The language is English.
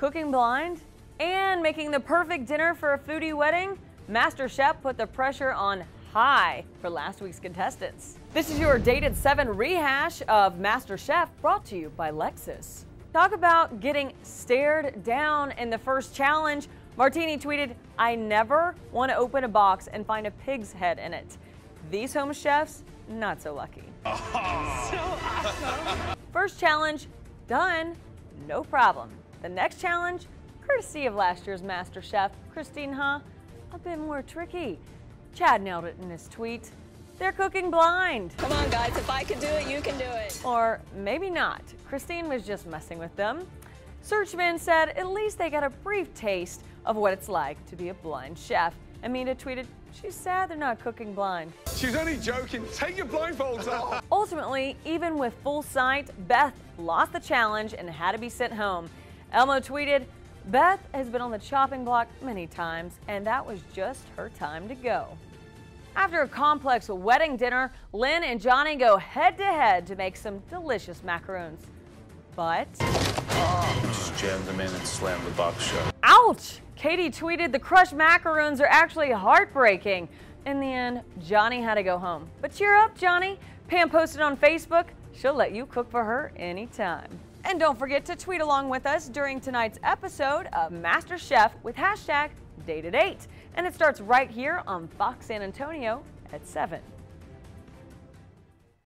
cooking blind, and making the perfect dinner for a foodie wedding, Master Chef put the pressure on high for last week's contestants. This is your Dated 7 rehash of Master Chef brought to you by Lexus. Talk about getting stared down in the first challenge. Martini tweeted, I never want to open a box and find a pig's head in it. These home chefs, not so lucky. Oh. So awesome. First challenge, done, no problem. The next challenge, courtesy of last year's Master Chef, Christine Ha, a bit more tricky. Chad nailed it in his tweet. They're cooking blind. Come on, guys. If I could do it, you can do it. Or maybe not. Christine was just messing with them. Searchman said at least they got a brief taste of what it's like to be a blind chef. Amina tweeted, she's sad they're not cooking blind. She's only joking. Take your blindfolds off. Ultimately, even with full sight, Beth lost the challenge and had to be sent home. Elmo tweeted, Beth has been on the chopping block many times, and that was just her time to go. After a complex wedding dinner, Lynn and Johnny go head to head to make some delicious macaroons. But. Oh, just jammed them in and slammed the box shut. Ouch! Katie tweeted the crushed macaroons are actually heartbreaking. In the end, Johnny had to go home. But cheer up, Johnny. Pam posted on Facebook, she'll let you cook for her anytime. And don't forget to tweet along with us during tonight's episode of Master Chef with hashtag D8At8. And it starts right here on Fox San Antonio at 7.